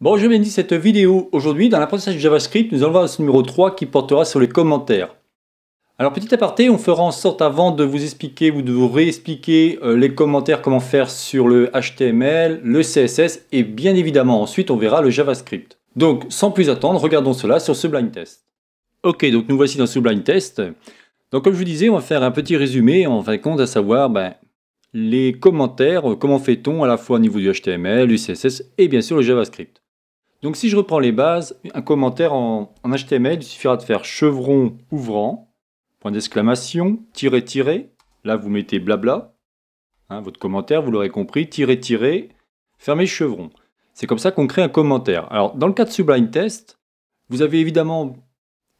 Bon, je dit cette vidéo aujourd'hui. Dans l'apprentissage JavaScript, nous allons voir ce numéro 3 qui portera sur les commentaires. Alors, petit aparté, on fera en sorte avant de vous expliquer ou de vous réexpliquer euh, les commentaires, comment faire sur le HTML, le CSS et bien évidemment ensuite on verra le JavaScript. Donc, sans plus attendre, regardons cela sur ce blind test. Ok, donc nous voici dans ce blind test. Donc, comme je vous disais, on va faire un petit résumé en fin de compte, à savoir ben, les commentaires, euh, comment fait-on à la fois au niveau du HTML, du CSS et bien sûr le JavaScript. Donc si je reprends les bases, un commentaire en, HTML, il suffira de faire chevron ouvrant, point d'exclamation, tiret tiret, là vous mettez blabla, hein, votre commentaire, vous l'aurez compris, tiret tiret, fermez chevron. C'est comme ça qu'on crée un commentaire. Alors dans le cas de Sublime Test, vous avez évidemment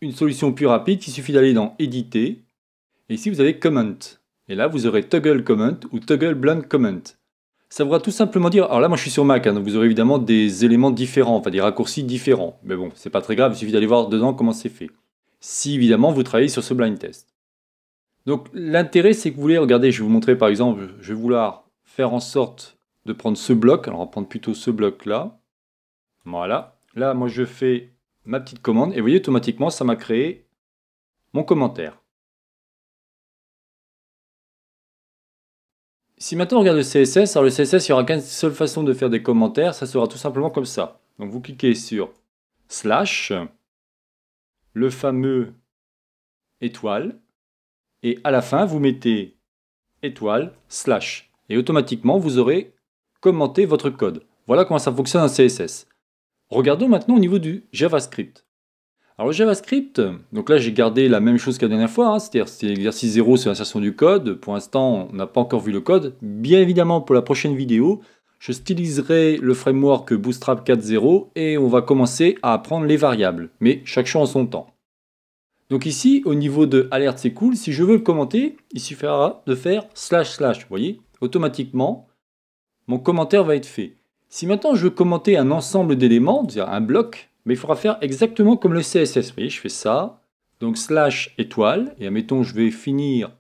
une solution plus rapide, il suffit d'aller dans Éditer, et ici vous avez Comment. Et là vous aurez Toggle Comment ou Toggle Blank Comment ça voudra tout simplement dire, alors là moi je suis sur Mac, hein, donc vous aurez évidemment des éléments différents, enfin des raccourcis différents. Mais bon, c'est pas très grave, il suffit d'aller voir dedans comment c'est fait. Si évidemment vous travaillez sur ce blind test. Donc l'intérêt c'est que vous voulez, regardez, je vais vous montrer par exemple, je vais vouloir faire en sorte de prendre ce bloc, alors on va prendre plutôt ce bloc là. Voilà. Là moi je fais ma petite commande et vous voyez automatiquement ça m'a créé mon commentaire. Si maintenant on regarde le CSS, alors le CSS, il n'y aura qu'une seule façon de faire des commentaires, ça sera tout simplement comme ça. Donc vous cliquez sur slash, le fameux étoile, et à la fin vous mettez étoile slash. Et automatiquement vous aurez commenté votre code. Voilà comment ça fonctionne en CSS. Regardons maintenant au niveau du JavaScript. Alors le JavaScript, donc là j'ai gardé la même chose que la dernière fois, hein, c'est-à-dire c'est l'exercice 0 sur l'insertion du code. Pour l'instant on n'a pas encore vu le code. Bien évidemment pour la prochaine vidéo, je styliserai le framework Bootstrap 4.0 et on va commencer à apprendre les variables, mais chaque chose en son temps. Donc ici, au niveau de alerte c'est cool, si je veux le commenter, il suffira de faire slash slash, vous voyez, automatiquement, mon commentaire va être fait. Si maintenant je veux commenter un ensemble d'éléments, c'est-à-dire un bloc, mais il faudra faire exactement comme le CSS. Vous voyez, je fais ça, donc slash étoile, et admettons, je vais finir,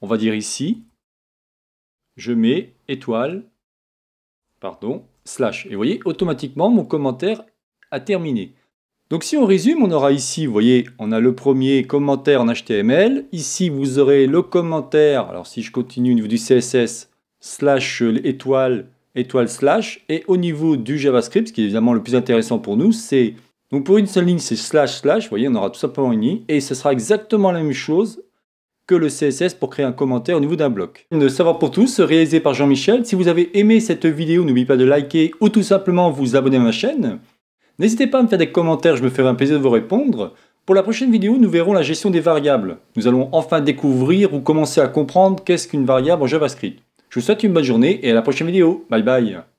on va dire ici, je mets étoile, pardon, slash. Et vous voyez, automatiquement, mon commentaire a terminé. Donc si on résume, on aura ici, vous voyez, on a le premier commentaire en HTML. Ici, vous aurez le commentaire, alors si je continue au niveau du CSS, slash étoile, étoile slash. Et au niveau du JavaScript, ce qui est évidemment le plus intéressant pour nous, c'est donc pour une seule ligne, c'est slash slash. Vous voyez, on aura tout simplement une ligne. Et ce sera exactement la même chose que le CSS pour créer un commentaire au niveau d'un bloc. De Savoir pour tous, réalisé par Jean-Michel. Si vous avez aimé cette vidéo, n'oubliez pas de liker ou tout simplement vous abonner à ma chaîne. N'hésitez pas à me faire des commentaires, je me ferai un plaisir de vous répondre. Pour la prochaine vidéo, nous verrons la gestion des variables. Nous allons enfin découvrir ou commencer à comprendre qu'est-ce qu'une variable en JavaScript. Je vous souhaite une bonne journée et à la prochaine vidéo. Bye bye